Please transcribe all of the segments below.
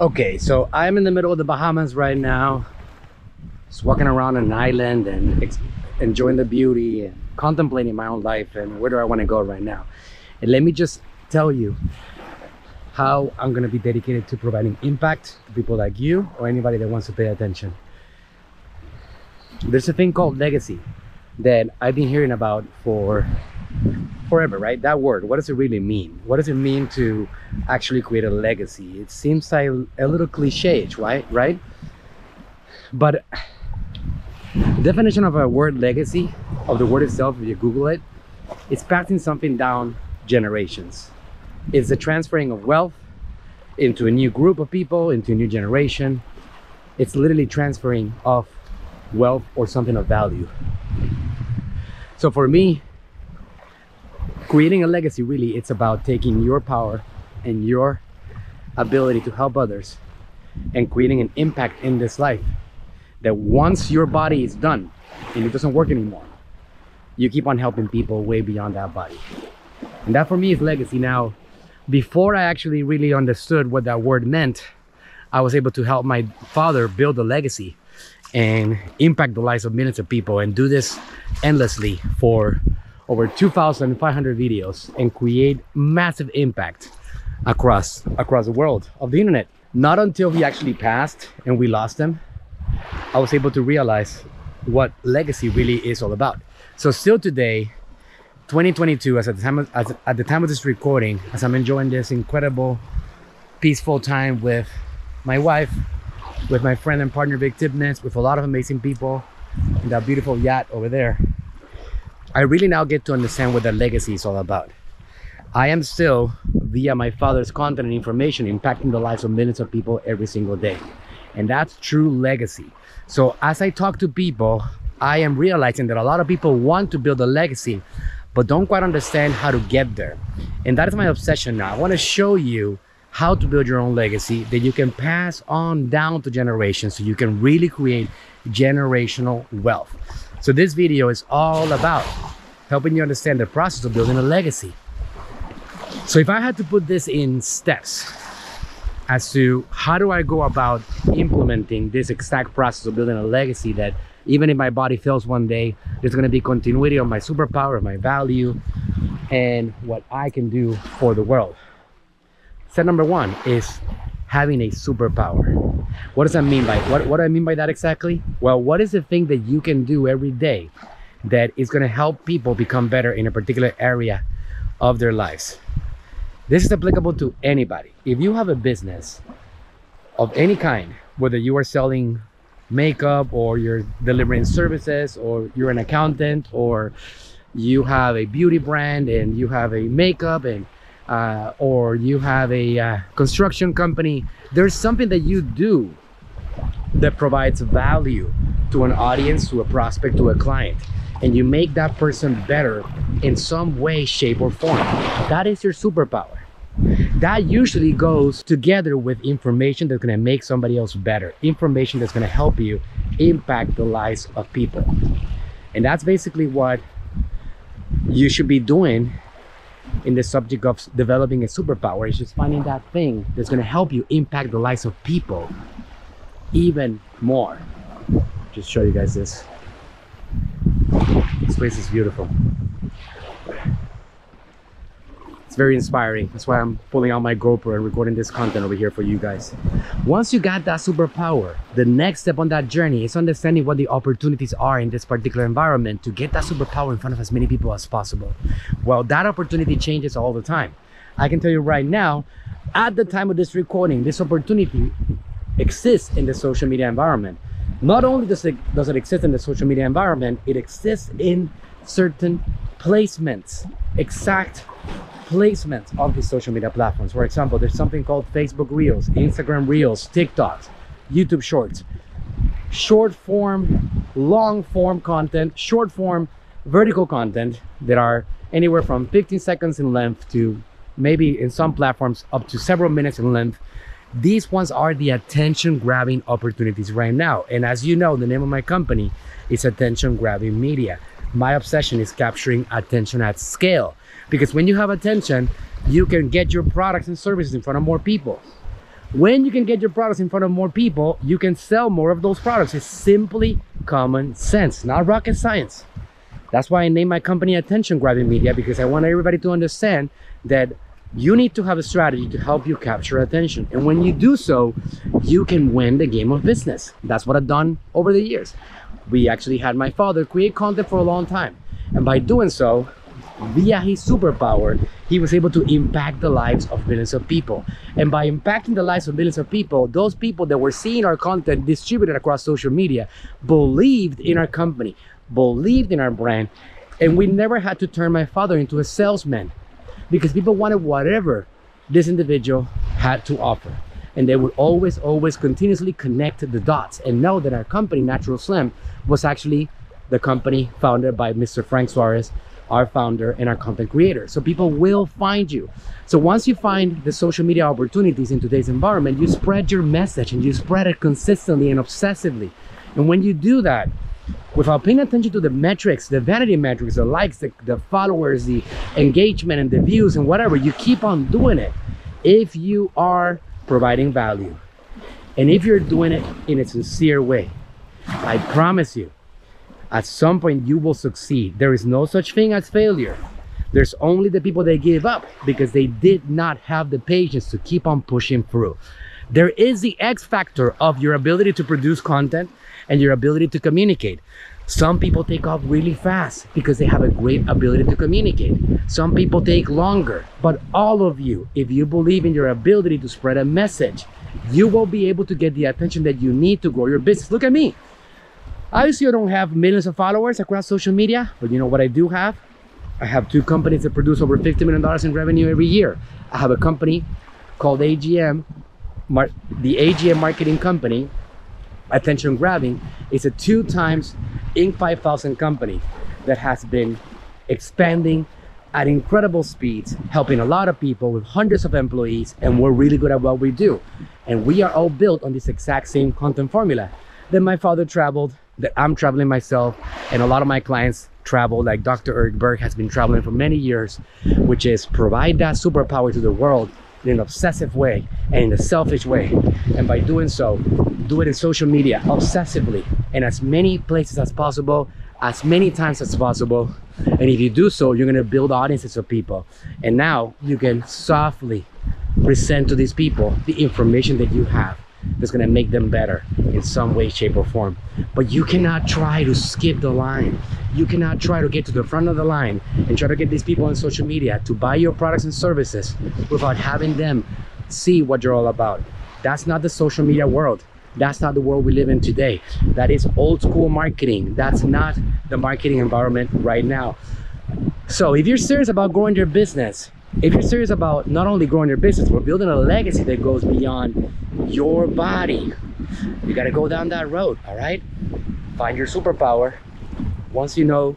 Okay, so I'm in the middle of the Bahamas right now. Just walking around an island and enjoying the beauty and contemplating my own life and where do I want to go right now. And let me just tell you how I'm going to be dedicated to providing impact to people like you or anybody that wants to pay attention. There's a thing called legacy that I've been hearing about for forever, right? That word, what does it really mean? What does it mean to actually create a legacy? It seems like a little cliche, right? Right? But definition of a word legacy, of the word itself, if you Google it, it's passing something down generations. It's the transferring of wealth into a new group of people, into a new generation. It's literally transferring of wealth or something of value. So for me, creating a legacy really it's about taking your power and your ability to help others and creating an impact in this life that once your body is done and it doesn't work anymore you keep on helping people way beyond that body. And that for me is legacy. Now before i actually really understood what that word meant i was able to help my father build a legacy and impact the lives of millions of people and do this endlessly for over 2,500 videos and create massive impact across across the world of the internet. Not until he actually passed and we lost him, I was able to realize what legacy really is all about. So still today, 2022, as at the time of, as, at the time of this recording, as I'm enjoying this incredible, peaceful time with my wife, with my friend and partner Vic Tipness, with a lot of amazing people, and that beautiful yacht over there. I really now get to understand what the legacy is all about. I am still, via my father's content and information, impacting the lives of millions of people every single day. And that's true legacy. So as I talk to people, I am realizing that a lot of people want to build a legacy, but don't quite understand how to get there. And that is my obsession now. I want to show you how to build your own legacy that you can pass on down to generations so you can really create generational wealth. So this video is all about helping you understand the process of building a legacy. So if I had to put this in steps as to how do I go about implementing this exact process of building a legacy that even if my body fails one day, there's going to be continuity of my superpower, of my value, and what I can do for the world. Step number one is having a superpower. What does that mean by what, what do I mean by that exactly? Well, what is the thing that you can do every day that is going to help people become better in a particular area of their lives? This is applicable to anybody. If you have a business of any kind, whether you are selling makeup or you're delivering services or you're an accountant or you have a beauty brand and you have a makeup and uh, or you have a uh, construction company, there's something that you do that provides value to an audience, to a prospect, to a client. And you make that person better in some way, shape, or form. That is your superpower. That usually goes together with information that's gonna make somebody else better, information that's gonna help you impact the lives of people. And that's basically what you should be doing in the subject of developing a superpower is just finding that thing that's going to help you impact the lives of people even more. Just show you guys this. This place is beautiful it's very inspiring. That's why i'm pulling out my gopro and recording this content over here for you guys. Once you got that superpower the next step on that journey is understanding what the opportunities are in this particular environment to get that superpower in front of as many people as possible. Well that opportunity changes all the time. I can tell you right now at the time of this recording this opportunity exists in the social media environment. Not only does it does it exist in the social media environment it exists in certain placements. Exact placements of the social media platforms. For example there's something called facebook reels instagram reels tiktoks youtube shorts. Short form long form content short form vertical content that are anywhere from 15 seconds in length to maybe in some platforms up to several minutes in length. These ones are the attention grabbing opportunities right now. And as you know the name of my company is attention grabbing media. My obsession is capturing attention at scale because when you have attention you can get your products and services in front of more people When you can get your products in front of more people, you can sell more of those products. It's simply common sense, not rocket science. That's why I named my company Attention Grabbing Media because I want everybody to understand that you need to have a strategy to help you capture attention. And when you do so, you can win the game of business. That's what I've done over the years. We actually had my father create content for a long time. And by doing so, via his superpower, he was able to impact the lives of millions of people. And by impacting the lives of millions of people, those people that were seeing our content distributed across social media believed in our company, believed in our brand. And we never had to turn my father into a salesman because people wanted whatever this individual had to offer. And they would always, always continuously connect the dots and know that our company, Natural Slim, was actually the company founded by Mr. Frank Suarez, our founder and our content creator. So people will find you. So once you find the social media opportunities in today's environment, you spread your message and you spread it consistently and obsessively. And when you do that, without paying attention to the metrics, the vanity metrics, the likes, the, the followers, the engagement and the views and whatever, you keep on doing it. If you are providing value and if you're doing it in a sincere way, I promise you, at some point you will succeed. There is no such thing as failure. There's only the people that give up because they did not have the patience to keep on pushing through. There is the X factor of your ability to produce content and your ability to communicate. Some people take off really fast because they have a great ability to communicate. Some people take longer, but all of you, if you believe in your ability to spread a message, you will be able to get the attention that you need to grow your business. Look at me. Obviously, I don't have millions of followers across social media, but you know what I do have? I have two companies that produce over $50 million in revenue every year. I have a company called AGM, the AGM Marketing Company, Attention Grabbing, It's a two times Inc. 5000 company that has been expanding at incredible speeds, helping a lot of people with hundreds of employees, and we're really good at what we do. And we are all built on this exact same content formula. Then my father traveled that I'm traveling myself and a lot of my clients travel like Dr. Eric Berg has been traveling for many years, which is provide that superpower to the world in an obsessive way and in a selfish way. And by doing so, do it in social media obsessively in as many places as possible, as many times as possible. And if you do so, you're gonna build audiences of people. And now you can softly present to these people the information that you have that's going to make them better in some way shape or form. But you cannot try to skip the line. You cannot try to get to the front of the line and try to get these people on social media to buy your products and services without having them see what you're all about. That's not the social media world. That's not the world we live in today. That is old school marketing. That's not the marketing environment right now. So if you're serious about growing your business if you're serious about not only growing your business but building a legacy that goes beyond your body you got to go down that road all right? Find your superpower. Once you know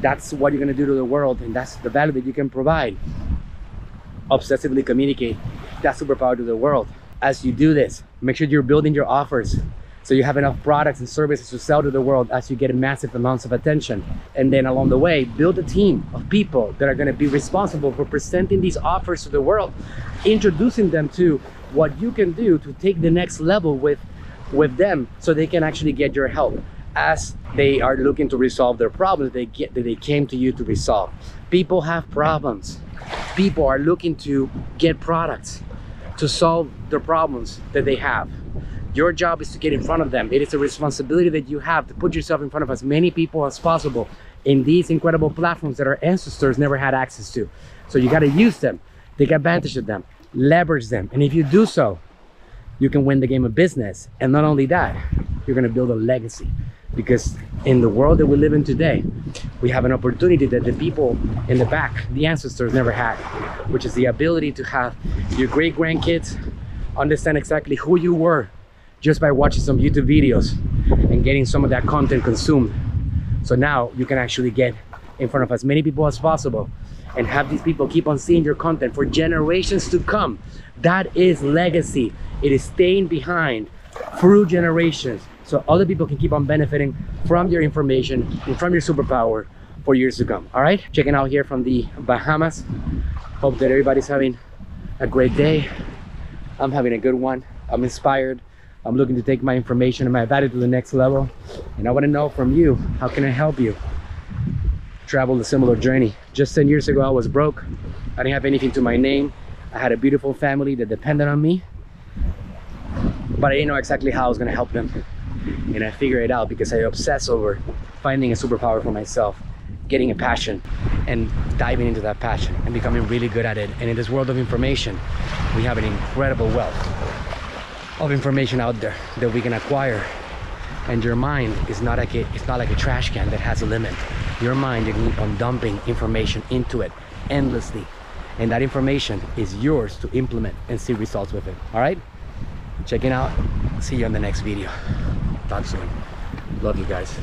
that's what you're going to do to the world and that's the value that you can provide obsessively communicate that superpower to the world. As you do this make sure you're building your offers so you have enough products and services to sell to the world as you get massive amounts of attention. And then along the way, build a team of people that are going to be responsible for presenting these offers to the world, introducing them to what you can do to take the next level with with them so they can actually get your help as they are looking to resolve their problems they get that they came to you to resolve. People have problems. People are looking to get products to solve the problems that they have your job is to get in front of them. It is a responsibility that you have to put yourself in front of as many people as possible in these incredible platforms that our ancestors never had access to. So you got to use them, take advantage of them, leverage them. And if you do so, you can win the game of business. And not only that, you're going to build a legacy. Because in the world that we live in today, we have an opportunity that the people in the back, the ancestors never had, which is the ability to have your great grandkids understand exactly who you were just by watching some YouTube videos and getting some of that content consumed. So now you can actually get in front of as many people as possible and have these people keep on seeing your content for generations to come. That is legacy. It is staying behind through generations so other people can keep on benefiting from your information and from your superpower for years to come. All right, checking out here from the Bahamas. Hope that everybody's having a great day I'm having a good one. I'm inspired. I'm looking to take my information and my value to the next level. And I want to know from you, how can I help you travel a similar journey? Just 10 years ago, I was broke. I didn't have anything to my name. I had a beautiful family that depended on me, but I didn't know exactly how I was going to help them. And I figured it out because I obsess over finding a superpower for myself, getting a passion and diving into that passion and becoming really good at it. And in this world of information, we have an incredible wealth of information out there that we can acquire. And your mind is not like a, it's not like a trash can that has a limit. Your mind, you can keep on dumping information into it endlessly. And that information is yours to implement and see results with it. All right? Checking out. See you on the next video. Talk soon. Love you guys.